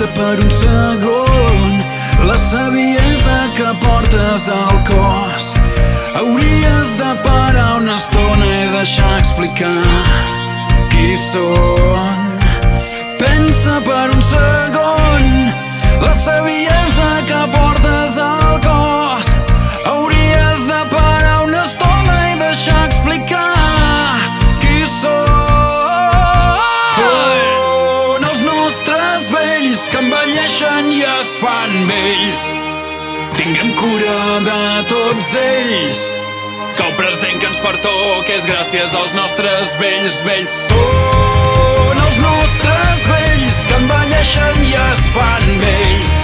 per un segon la saviesa que portes al cos. Hauries de parar una estona i deixar explicar qui són. Pensa per un segon la saviesa tots ells. Que el present que ens pertoca és gràcies als nostres vells, vells. Són els nostres vells que envelleixen i es fan vells.